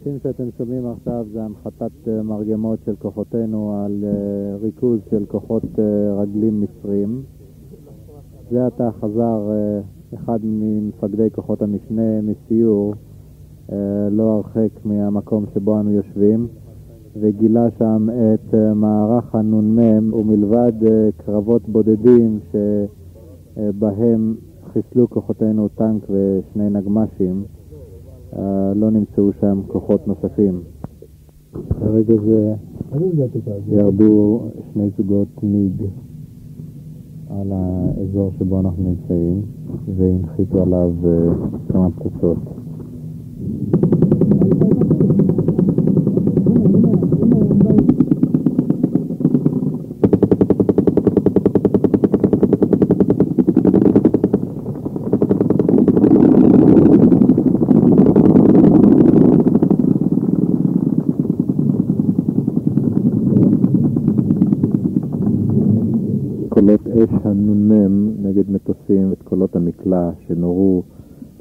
הרעשים שאתם שומעים עכשיו זה הנחתת אה, מרגמות של כוחותינו על אה, ריכוז של כוחות אה, רגלים מצרים. זה עתה חזר אחד ממפקדי כוחות המשנה מסיור לא הרחק מהמקום שבו אנו יושבים וגילה שם את מערך הנ"מ ומלבד קרבות בודדים שבהם חיסלו כוחותינו טנק ושני נגמ"שים לא נמצאו שם כוחות נוספים. ברגע זה ירדו שני זוגות מיג על האזור שבו אנחנו נמצאים והנחיתו עליו אה, כמה פצצות. אש הנ"מ נגד מטוסים את קולות המקלע שנורו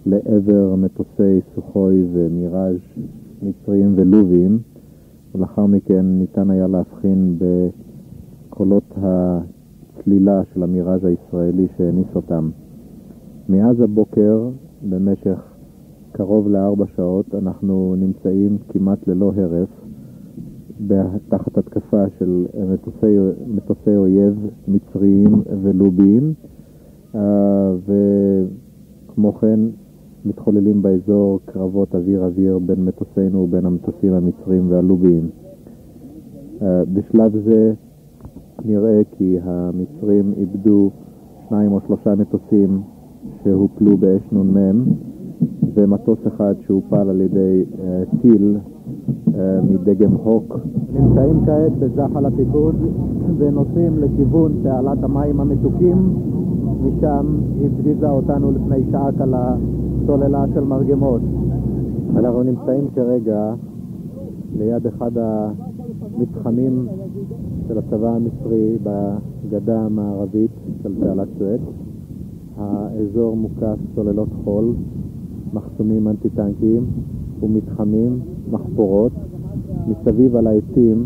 לעבר מטוסי סוחוי ומיראז' מצריים ולובים, ולאחר מכן ניתן היה להבחין בקולות הצלילה של המיראז' הישראלי שהניס אותם. מאז הבוקר, במשך קרוב לארבע שעות, אנחנו נמצאים כמעט ללא הרף תחת התקפה של מטוסי, מטוסי אויב מצריים ולוביים, אה, וכמו כן מתחוללים באזור קרבות אוויר-אוויר בין מטוסינו ובין המטוסים המצריים והלוביים. אה, בשלב זה נראה כי המצרים איבדו שניים או שלושה מטוסים שהופלו באש נ"מ ומטוס אחד שהופל על ידי אה, טיל אה, מדגם הוק. נמצאים כעת בזחל הפיקוד ונוסעים לכיוון תעלת המים המתוקים, משם הפגיזה אותנו לפני שעה קלה סוללה של מרגמות. אנחנו נמצאים כרגע ליד אחד המתחמים של הצבא המצרי בגדה המערבית של תעלת סואץ. האזור מוקף סוללות חול, מחסומים אנטי-טנקיים ומתחמים מחפורות. מסביב על העצים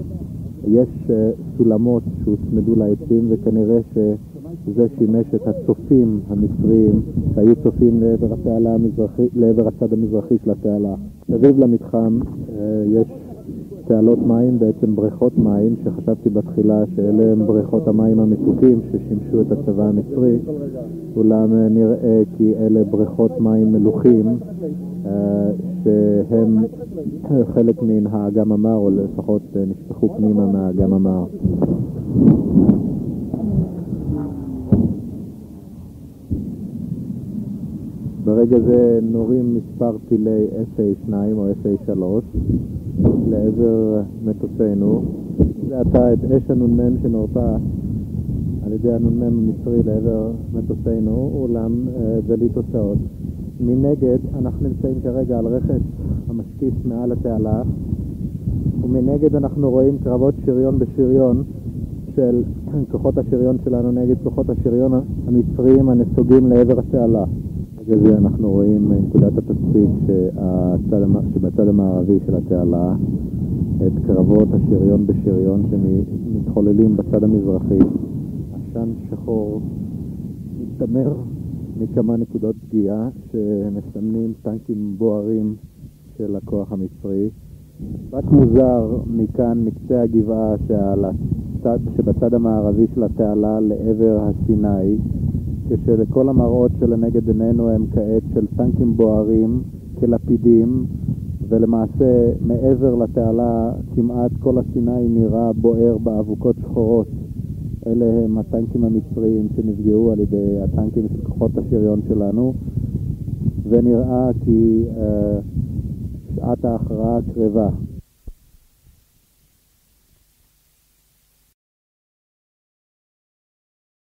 יש אה, סולמות שהוצמדו לעצים וכנראה שזה שימש את הצופים המצריים שהיו צופים לעבר, המזרחי, לעבר הצד המזרחי של התעלה. מסביב למתחם אה, יש תעלות מים, בעצם בריכות מים, שחשבתי בתחילה שאלה הם בריכות המים המתוקים ששימשו את הצבא המצרי, אולם אה, נראה כי אלה בריכות מים מלוכים שהם חלק מן האגם המר, או לפחות נשפכו פנימה מהאגם המר. ברגע זה נורים מספר טילי SA2 או SA3 לעבר מטוסינו. זה עתה את אש הנ"מ שנורתה על ידי הנ"מ המצרי לעבר מטוסינו, אולם בלי אה, תוצאות. מנגד, אנחנו נמצאים כרגע על רכס המשקיף מעל התעלה, ומנגד אנחנו רואים קרבות שריון בשריון של כוחות השריון שלנו נגד כוחות השריון המצריים הנסוגים לעבר התעלה. בגלל זה אנחנו רואים מנקודת התצפית שבצד המערבי של התעלה את קרבות השריון בשריון שמתחוללים בצד המזרחי. עשן שחור מתדמר מכמה נקודות פגיעה שמסמנים טנקים בוערים של הכוח המצרי. רק מוזר מכאן, מקצה הגבעה שהצד, שבצד המערבי של התעלה לעבר הסיני, כשלכל המראות שלנגד עינינו הם כעת של טנקים בוערים כלפידים, ולמעשה מעבר לתעלה כמעט כל הסיני נראה בוער באבוקות שחורות. אלה הם הטנקים המצריים שנפגעו על ידי הטנקים של כוחות השריון שלנו, ונראה כי uh, שעת ההכרעה קרבה.